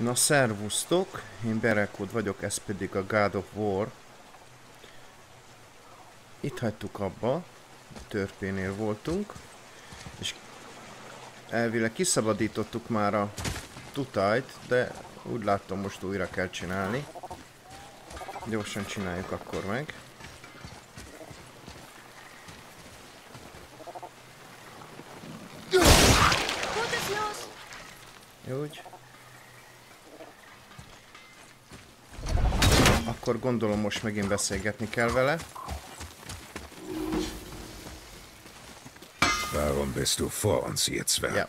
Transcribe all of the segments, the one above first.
Na, szervusztok! Én Berekod vagyok, ez pedig a God of War. Itt hagytuk abba, a törpénél voltunk, és elvileg kiszabadítottuk már a tutajt, de úgy láttam most újra kell csinálni. Gyorsan csináljuk akkor meg. Úgy. Akkor gondolom most megint beszélgetni kell vele. Warum bist du vor uns, ihr Zwerg? Ja.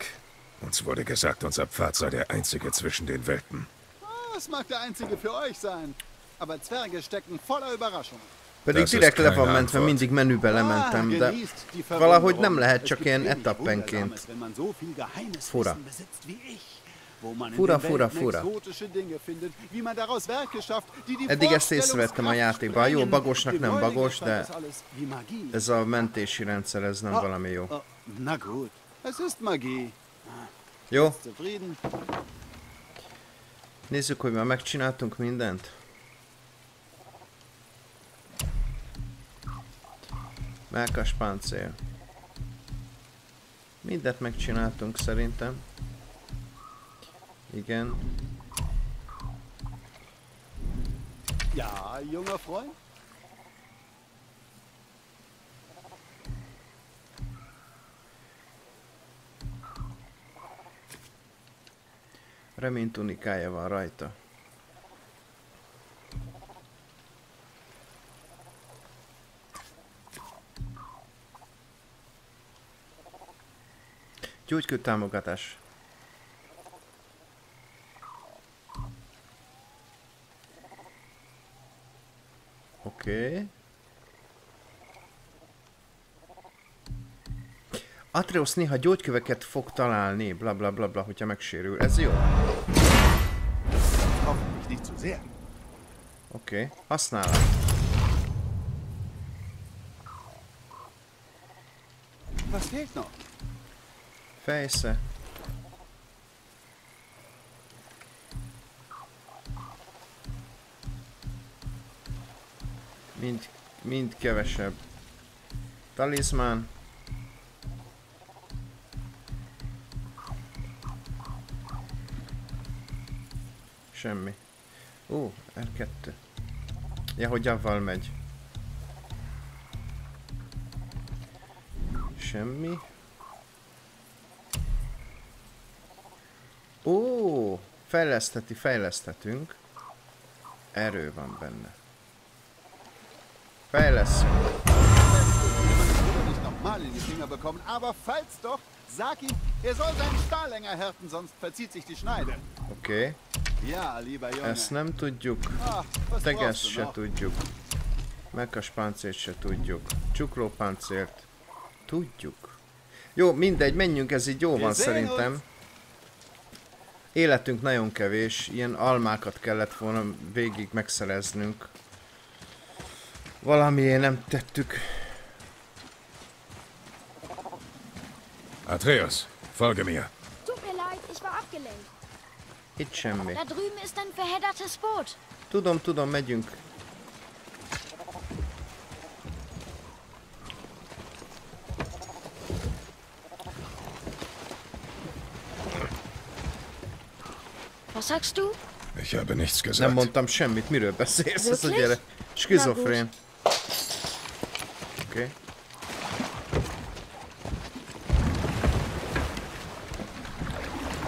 Uns wurde gesagt, unser Pfad sei der einzige zwischen den Welten. Das mag der einzige für euch sein. Aber Zwerge stecken voller Überraschungen. Pedig direkt le van mentve, mindig menübe lementem, de genießt die valahogy nem lehet csak ilyen etappenként. Fura. Wo man Fura, fura, fura. Eddig ezt észrevettem a játékban. Jó, bagosnak nem bagos, de ez a mentési rendszer, ez nem Ah, valami jó. ah, Na gut, es ist Magie. Jó, nézzük, hogy már megcsináltunk mindent. Melkas páncél. Mindent megcsináltunk szerintem. Igen. Ja, junger Freund? Remény tunikája van rajta. Gyógykő támogatás. Oké. Atreus néha gyógyköveket fog találni, bla bla bla bla, hogyha megsérül. Ez jó. Oké, okay. használom. Was fehlt noch? Fejsze. Mind, mind kevesebb. Talizmán. Semmi. Ó, R2. Ja, hogy avval megy. Semmi. Ó, fejleszteti, fejlesztetünk. Erő van benne. Fejleszünk. Nicht nochmal in die Finger bekommen, aber falls doch, sag ihm, er soll seinen Stahl länger härten, sonst verzieht sich die Schneide. Oké, okay. Ja, lieber Junge. ezt nem tudjuk. Ah, du se tudjuk. Mekas páncélt se tudjuk. Csuklópáncélt. Tudjuk. Jó, mindegy, menjünk, ez így jó van szerintem. Életünk nagyon kevés, ilyen almákat kellett volna végig megszereznünk. Valamiért nem tettük. Atreus, folge mir. Tut mir leid, ich war abgelenkt. Itt semmi. Da drüben ist ein verheddertes Boot. Tudom, tudom, megyünk. Was sagst du? Ich habe nichts Nem gesagt. mondtam semmit, miről beszélsz ez a gyerek? Skizofrén. Oké. Okay.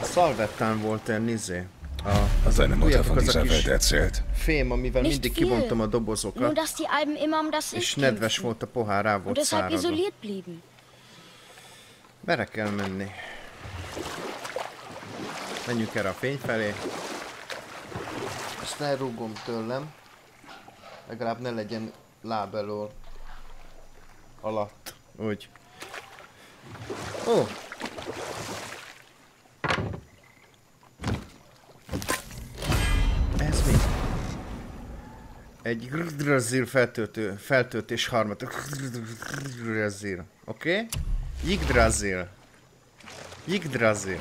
Szalvettán volt egy nizé. A, az tudjátok, von az a kis erzählt. fém, amivel Nicht mindig viel. kibontom a Nur, dobozokat, dass die Alben immer um das és nedves volt a pohár, rá volt száradva. Bere kell menni. Menjünk erre a fény felé. Ezt elrúgom tőlem. Legalább ne legyen láb elől. Alatt. Úgy. Ó! Ez mi? Egy Yggdrasil feltöltő, feltöltés harmad. Yggdrasil. Oké? Okay? Yggdrasil. Yggdrasil.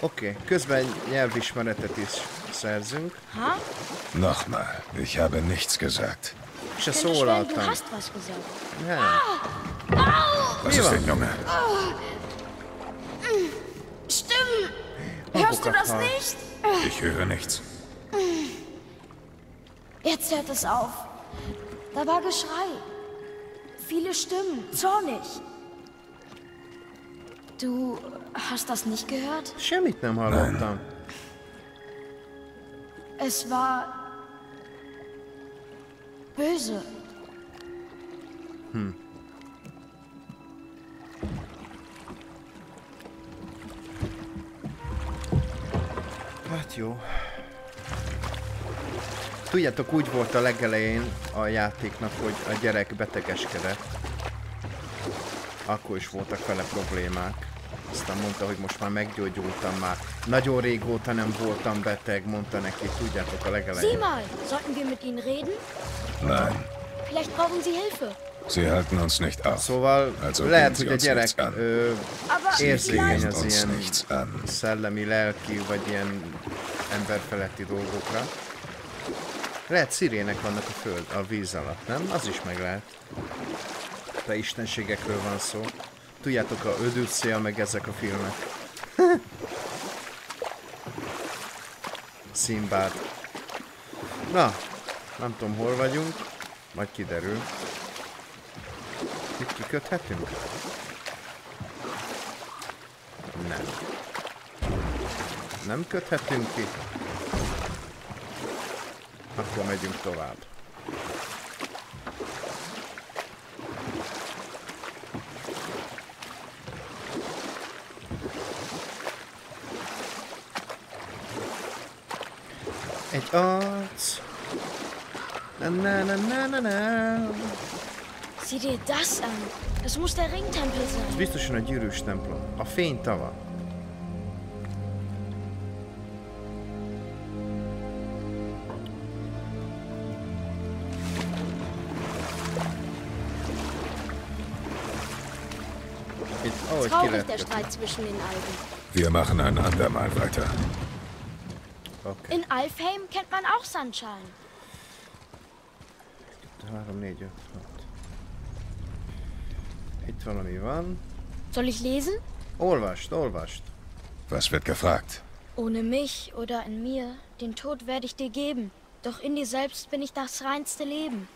Oké, okay. közben nyelvismeretet is szerzünk. Ha? Nochmal, ich habe nichts gesagt. A Ich könnte schwören, du hast was gesagt. Nem. Was Ja. ist denn, Junge? Stimmt! Hörst du das nicht? Ich höre nichts. Jetzt hört es auf. Da war Geschrei. Viele Stimmen, zornig. Du hast das nicht gehört? Hallottam. Es war böse. Hát jó. Tudjátok, úgy volt a legelején a játéknak, hogy a gyerek betegeskedett. Akkor is voltak vele problémák. Aztán mondta, hogy most már meggyógyultam már. Nagyon régóta nem voltam beteg, mondta neki, tudjátok a Sieh legelején. mal, sollten wir mit ihnen reden? Nein, Vielleicht brauchen sie Hilfe. sie halten uns nicht auf. Szóval Also lehet, hogy a uns gyerek ö, Aber érzékeny Gehen az uns ilyen nichts an. szellemi, lelki, vagy ilyen emberfeletti dolgokra. Lehet szirének vannak a föld, a víz alatt, nem? Az is meg lehet. De istenségekről van szó. Tudjátok, a Ödüsszél, meg ezek a filmek. Szimbád. Na, nem tudom hol vagyunk, majd kiderül. Itt kiköthetünk? Nem. Nem köthetünk ki. Akkor megyünk tovább. Egy arc. Na na na na na na. sieh dir das an. Das muss der Ringtempel sein. biztosan a gyűrűs templom. A fénytava. Ki Traurig der. Streit zwischen den Alben. Wir machen ein andermal weiter. Oké. In Alfheim kennt man auch Sandschalen. 3, 4, 5, 6. Itt valami van. Soll ich lesen? Olvast, olvast. Was wird gefragt? Ohne mich oder in mir, den Tod werde ich dir geben. Doch in dir selbst bin ich das reinste Leben.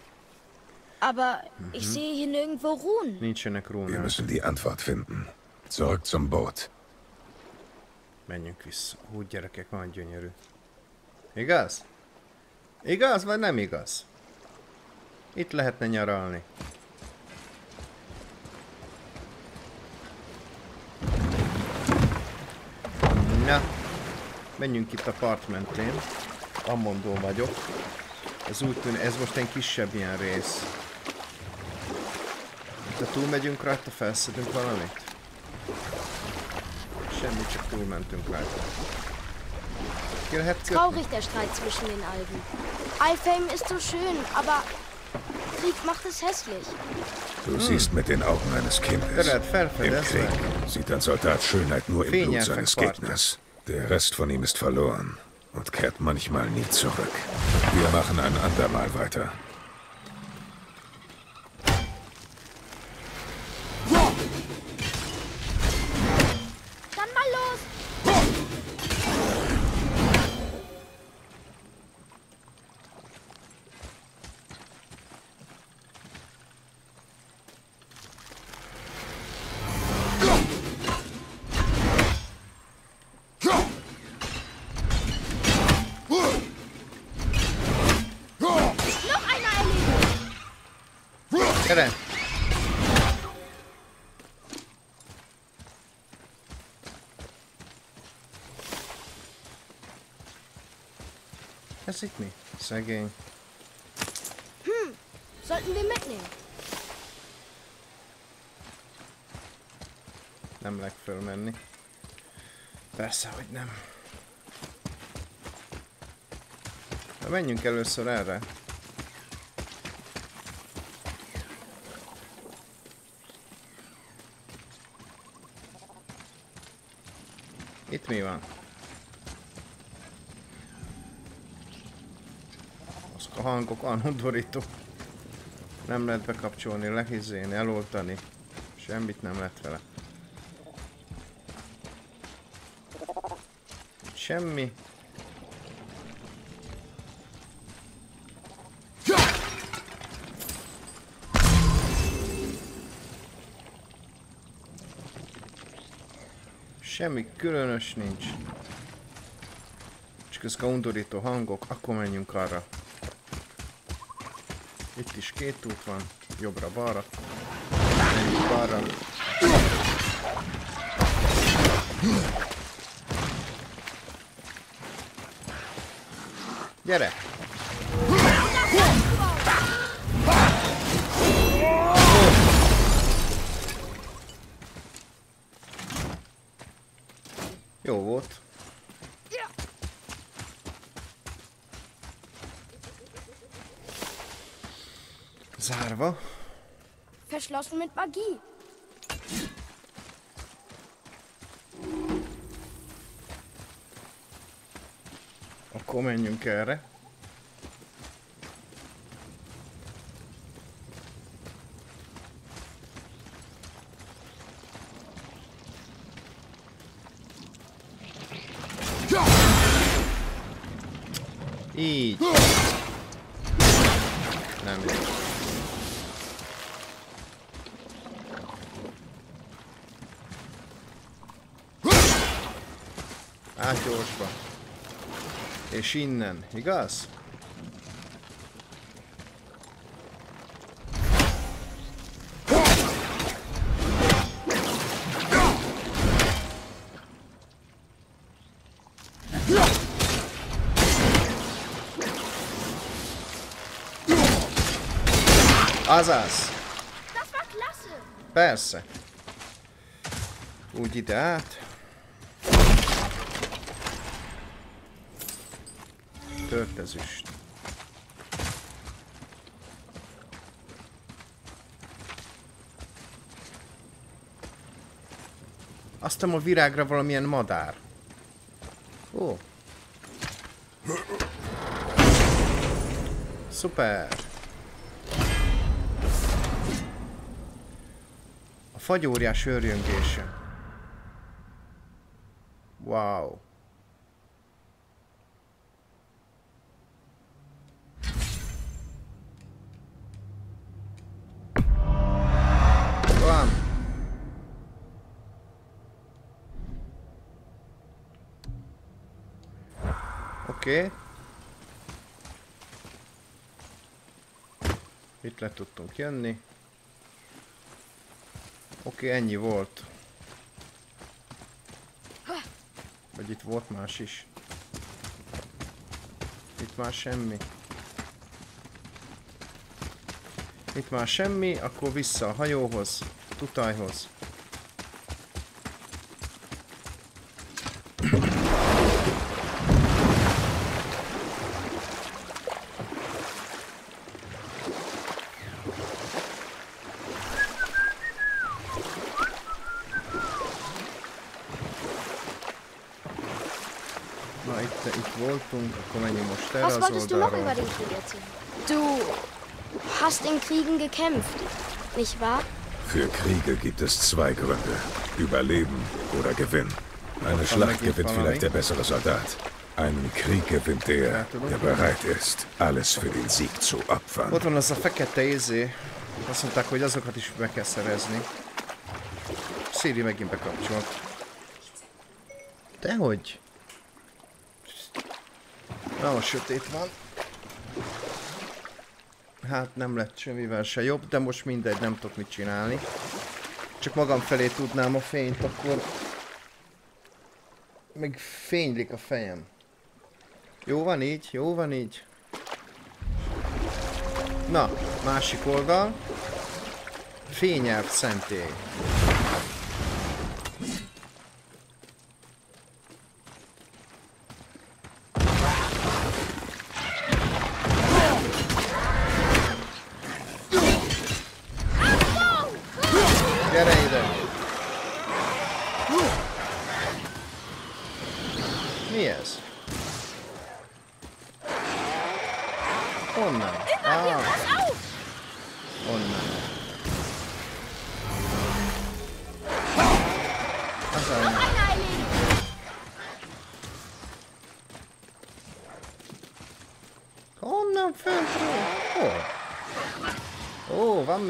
Aber ich sehe hier nirgendwo Ruhen. Wir müssen die Antwort finden. Zurück zum Boot. Menjünk vissza. Úgy gyerekek, van gyönyörű. Igaz? Igaz, vagy nem igaz? Itt lehetne nyaralni. Na, menjünk itt a part mentén. Amondó vagyok. Ez úgy tűnik, ez most egy kisebb ilyen rész. Ha túlmegyünk rajta, felszedünk valamit? Semmi, csak túlmentünk rajta. Traurig der Streit zwischen den Alben. Alfheim ist so schön, aber Krieg macht es hässlich. Du siehst mit den Augen eines Kindes. Im. Krieg sieht ein Soldat Schönheit nur im Blut seines. Gegners. Der Rest von ihm ist verloren und kehrt manchmal nie zurück. Wir machen ein andermal weiter. Gyere! Ez itt mi? Szegény. Sollten wir mitnehmen. Nem leg fölmenni. Persze, hogy nem. Na menjünk először erre. Itt mi van? Azok a hangok anundorító. Nem lehet bekapcsolni, lehizélni, eloltani. Semmit nem lett vele. Semmi. Semmi különös nincs. Csak ezek a undorító hangok, akkor menjünk arra. Itt is két út van, jobbra-balra. Menjünk balra. Gyere! Jó volt. Zárva. Verschlossen mit Magie. Akkor menjünk erre. Így. Nem így. Át gyorsba. És innen, igaz? Klasse. Persze. Úgy ide át. Tört ezüst. Aztán a virágra valamilyen madár. Ó. Szuper. Fagyóriás őrjöngése. Wow. Van. Oké. Okay. Itt le tudtunk jönni. Oké, okay, ennyi volt. Vagy itt volt más is. Itt már semmi. Itt már semmi, akkor vissza a hajóhoz, tutajhoz. Wolltest du noch über den Krieg erzählen? Du hast in Kriegen gekämpft, nicht wahr? Für Kriege gibt es zwei Gründe. Überleben oder Gewinn. Eine Schlacht gewinnt vielleicht der bessere Soldat. Einen Krieg gewinnt der, der bereit ist, alles für den Sieg zu opfern. Ott van az a fekete izé. Azt mondták, hogy azokat is be kell szerezni. Széri megint bekapcsolt. Dehogy? Na, most sötét van. Hát nem lett semmivel se jobb, de most mindegy, nem tudok mit csinálni. Csak magam felé tudnám a fényt, akkor... Még fénylik a fejem. Jó van így, jó van így. Na, másik oldal. Fényelv szentély.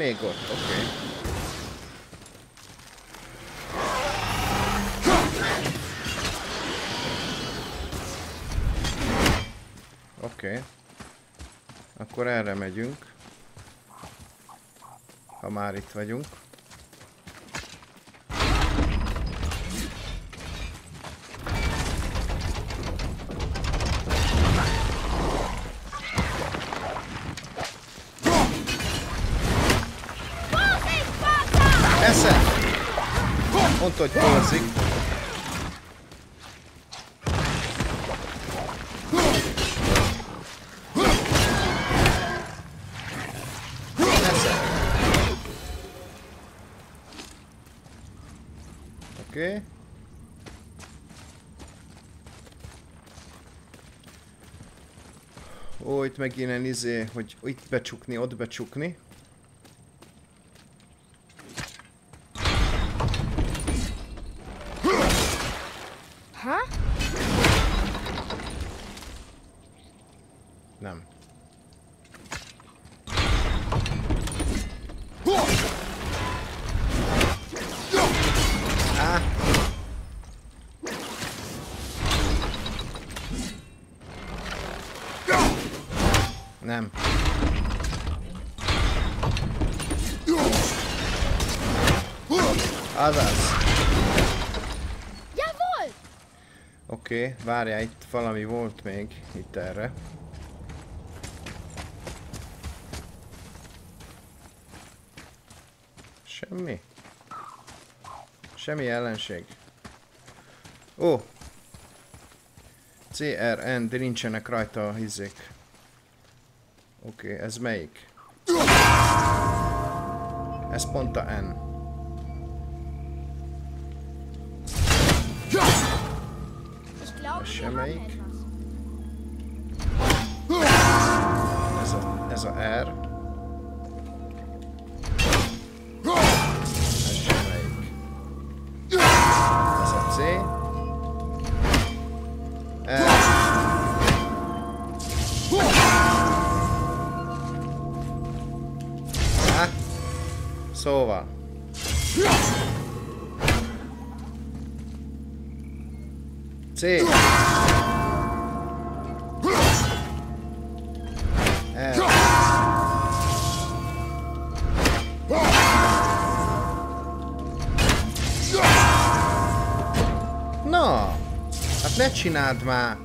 Még ott, oké. Oké. Akkor erre megyünk. Ha már itt vagyunk. Mondta, hogy. Esze! Oké. Ó, itt meg ilyen izé, hogy itt becsukni, ott becsukni. Oké, okay, várjál, itt valami volt még itt erre. Semmi. Semmi ellenség. Ó! CRN, de nincsenek rajta a hizék. Oké, ez melyik? Ez pont a N. Ich glaube, wir Schimmel. haben etwas. Ez a, ez a R. Ez semmelyik. Ez a C. R. Há? Szóval. C. R. Na, hát ne csináld már!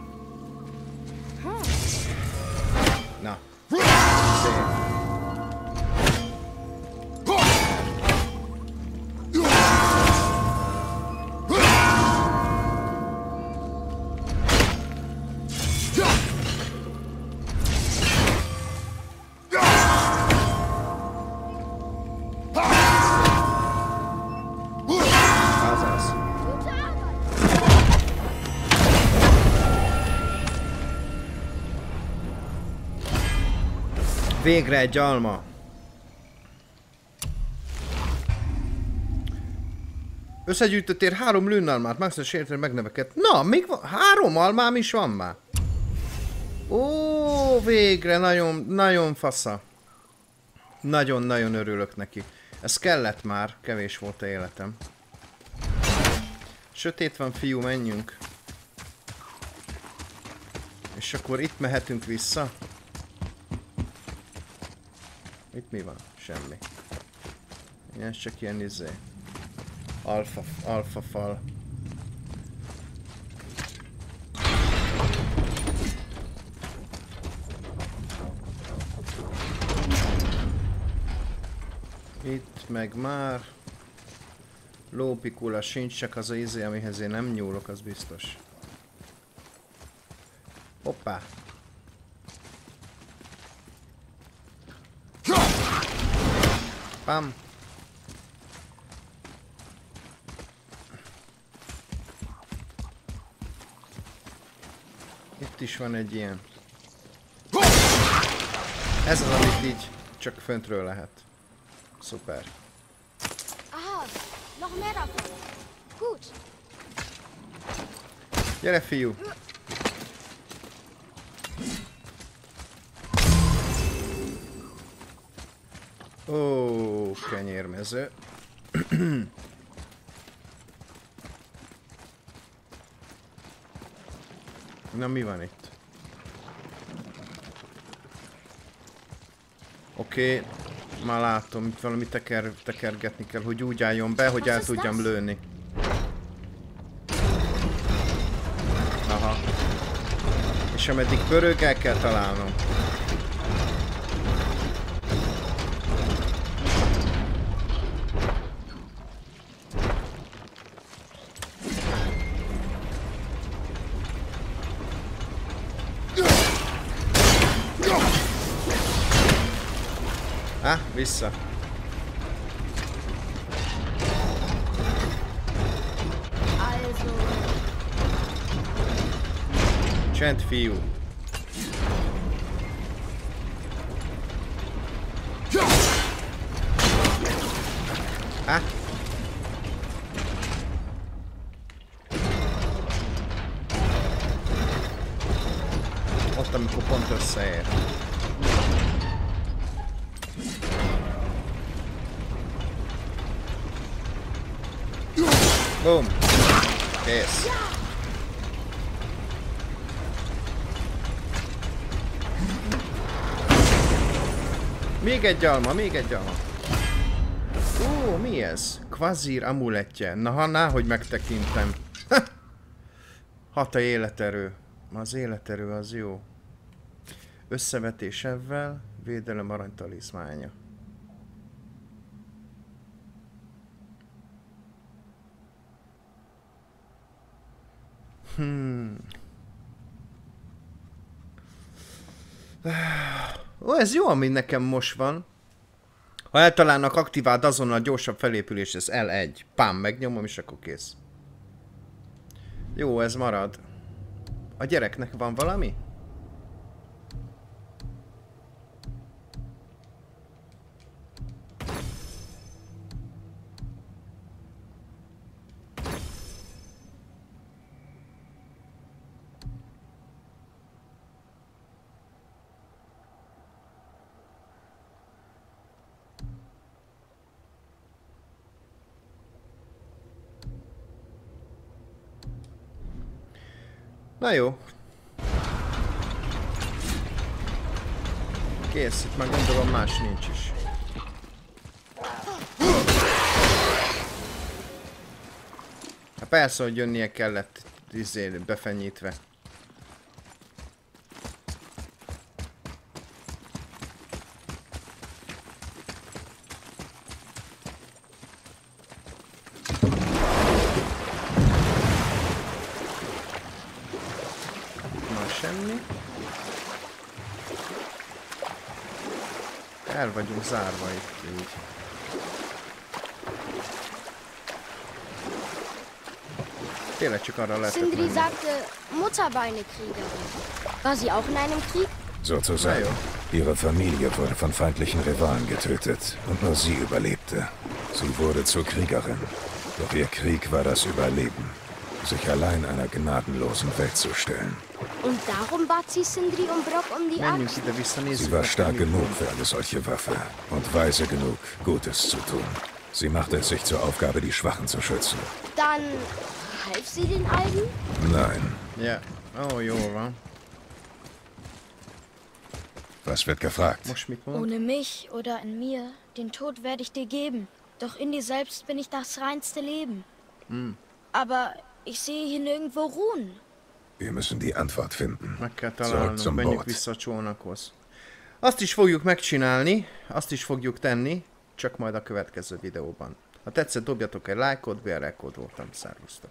Végre egy alma. Összegyűjtöttél három lőnalmát, maximum érted megneveket. Na, még van, három almám is van már. Ó, végre, nagyon, nagyon fasza. Nagyon-nagyon örülök neki. Ez kellett már, kevés volt a életem. Sötét van, fiú, menjünk. És akkor itt mehetünk vissza. Itt mi van? Semmi. Ez csak ilyen izé. Alfa, alfa fal. Itt meg már lópikula sincs, csak az a izé, amihez én nem nyúlok, az biztos. Hoppá! Pam! Itt is van egy ilyen. Ez az, amit így csak föntről lehet. Szuper. Gyere fiú! Ó, kenyérmező. Na mi van itt? Oké, okay, már látom, itt valami teker, tekergetni kell, hogy úgy álljon be, hogy el tudjam lőni. Aha. És ameddig pörög, el kell találnom. Ah, vissza. Csend, fiú. Ah. Ott, amikor pont összeér. Boom. Kész. Még egy alma, még egy alma. Ó, mi ez? Kvazír amulettje. Na, ha ná, hogy megtekintem. Ha! Hat a életerő. Az életerő az jó. Összevetés ebben, védelem aranytalizmánya. Hmm. Ó, ez jó, ami nekem most van. Ha eltalálnak, aktiváld azonnal gyorsabb felépülés, ez L1. Pám, megnyomom, és akkor kész. Jó, ez marad. A gyereknek van valami? Na jó. Kész, itt már gondolom más nincs is. Hát persze, hogy jönnie kellett izé, befenyítve. Sindri sagte, Mutter war eine Kriegerin. War sie auch in einem Krieg? Sozusagen. Ihre Familie wurde von feindlichen Rivalen getötet und nur sie überlebte. Sie wurde zur Kriegerin. Doch ihr Krieg war das Überleben. Sich allein einer gnadenlosen Welt zu stellen. Und darum bat sie Sindri und Brock um die Axt. Sie war stark genug für eine solche Waffe und weise genug, Gutes zu tun. Sie machte es sich zur Aufgabe, die Schwachen zu schützen. Dann half sie den Alten? Nein. Ja. Ó, jól van. Was wird gefragt? Ohne mich oder in mir, den Tod werde ich dir geben. Doch in dir selbst bin ich das reinste Leben. Aber ich sehe hier nirgendwo Ruhen. Wir müssen die Antwort finden. Zurück zum Boot. vissza a csónakhoz. Azt is fogjuk megcsinálni, azt is fogjuk tenni, csak majd a következő videóban. Ha tetszett, dobjatok egy lájkot, BRL kód voltam, szervusztok.